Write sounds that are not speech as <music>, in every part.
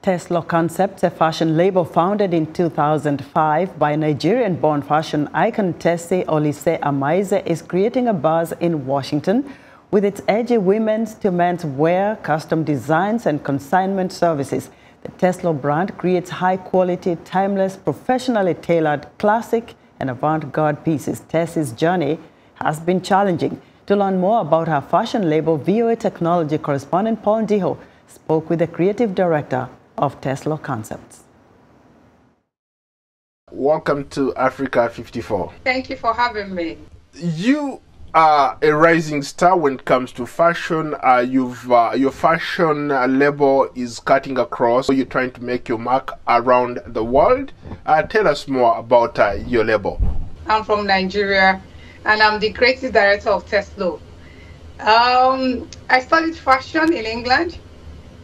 Tesslo Concepts, a fashion label founded in 2005 by Nigerian-born fashion icon Tessy Oliseh-Amaize, is creating a buzz in Washington with its edgy women's to men's wear, custom designs, and consignment services. The Tesslo brand creates high-quality, timeless, professionally tailored, classic, and avant-garde pieces. Tessy's journey has been challenging. To learn more about her fashion label, VOA Technology correspondent Paul Ndiho spoke with the creative director of Tesslo Concepts. Welcome to Africa 54. Thank you for having me. You are a rising star when it comes to fashion. Uh, you've uh, your fashion uh, label is cutting across. You're trying to make your mark around the world. Uh, tell us more about uh, your label. I'm from Nigeria, and I'm the creative director of Tesslo. Um, I studied fashion in England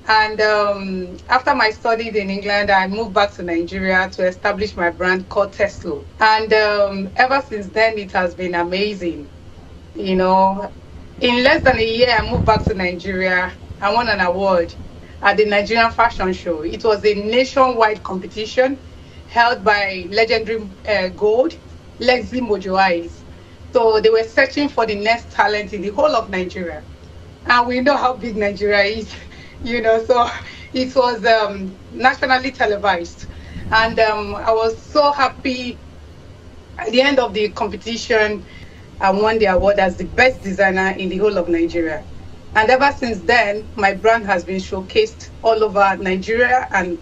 and um, after my studies in England, I moved back to Nigeria to establish my brand called Tesslo. And um, ever since then, it has been amazing. You know, in less than a year, I moved back to Nigeria. I won an award at the Nigerian Fashion Show. It was a nationwide competition held by legendary uh, Gold, Lexi Mojo So they were searching for the next talent in the whole of Nigeria. And we know how big Nigeria is <laughs> you know, so <laughs> it was um, nationally televised. And um, I was so happy at the end of the competition, I won the award as the best designer in the whole of Nigeria. And ever since then, my brand has been showcased all over Nigeria and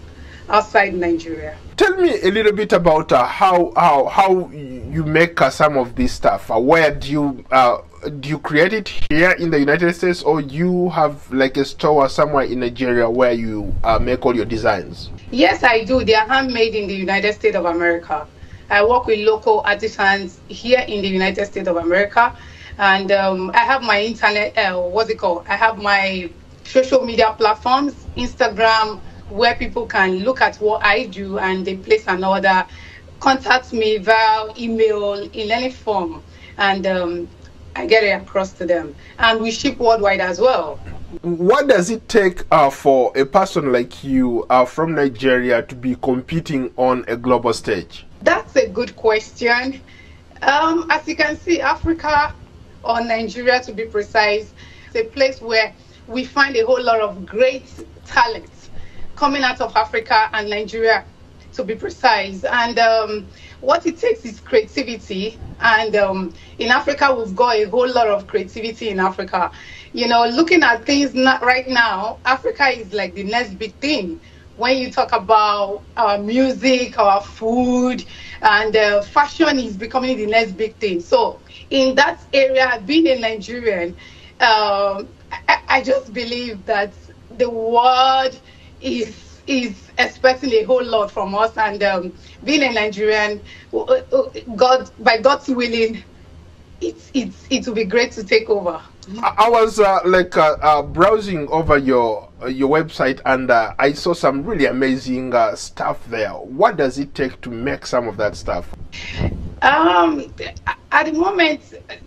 outside Nigeria. Tell me a little bit about uh, how how how you make uh, some of this stuff. Uh, where do you uh, you create it here in the United States, or you have like a store somewhere in Nigeria where you uh, make all your designs? Yes, I do. They are handmade in the United States of America. I work with local artisans here in the United States of America, and um, I have my internet. Uh, what's it called? I have my social media platforms, Instagram, where people can look at what I do and they place an order, contact me via email in any form, and um, I get it across to them. And we ship worldwide as well. What does it take uh, for a person like you uh, from Nigeria to be competing on a global stage? That's a good question. Um, as you can see, Africa, or Nigeria to be precise, is a place where we find a whole lot of great talents coming out of Africa and Nigeria to be precise. And um, what it takes is creativity. And um, in Africa, we've got a whole lot of creativity in Africa. You know, looking at things right now, Africa is like the next big thing. When you talk about our music, our food, and uh, fashion is becoming the next big thing. So, in that area, being a Nigerian, um, I, I just believe that the world is is expecting a whole lot from us. And um, being a Nigerian, uh, uh, God, by God's willing, it's it's it will be great to take over. I was uh, like uh, uh, browsing over your uh, your website and I saw some really amazing stuff there. What does it take to make some of that stuff? Um, at the moment,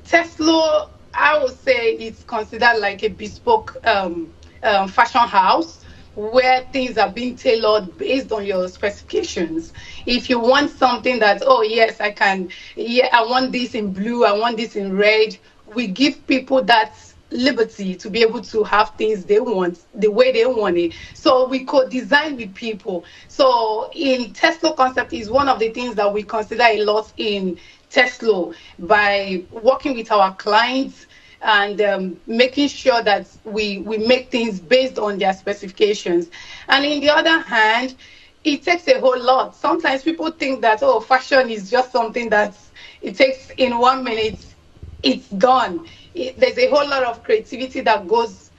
Tesslo, I would say it's considered like a bespoke um, um, fashion house where things are being tailored based on your specifications. If you want something that, oh yes, I can, yeah, I want this in blue, I want this in red, we give people that liberty to be able to have things they want the way they want it. So we co-design with people. So in Tesslo concept is one of the things that we consider a lot in Tesslo by working with our clients and um, making sure that we, we make things based on their specifications. And in the other hand, it takes a whole lot. Sometimes people think that, oh, fashion is just something that it takes in one minute, it's done. It, there's a whole lot of creativity that goes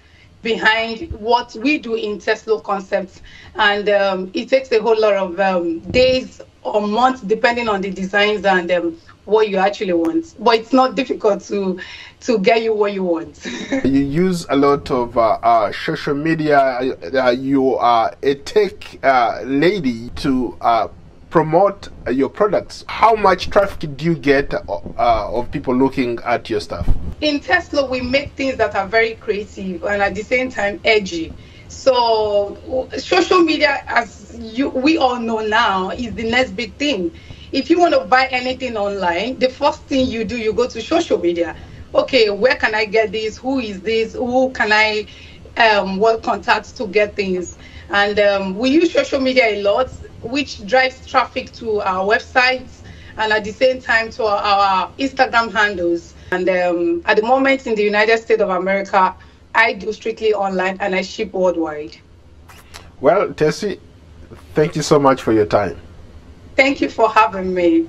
behind what we do in Tesslo concepts. And um, it takes a whole lot of um, days or months, depending on the designs and um, what you actually want. But it's not difficult to to get you what you want. <laughs> you use a lot of uh, uh, social media. Uh, you are a tech uh, lady to uh, promote your products. How much traffic do you get uh, of people looking at your stuff? In Tesslo, we make things that are very creative and at the same time edgy. So social media, as you we all know now, is the next big thing. If you want to buy anything online, the first thing you do, you go to social media. Okay, where can I get this? Who is this? Who can I um, what contacts to get things? And um, we use social media a lot, which drives traffic to our websites and at the same time to our, our Instagram handles. And um, at the moment in the United States of America, I do strictly online and I ship worldwide. Well, Tessy, thank you so much for your time. Thank you for having me.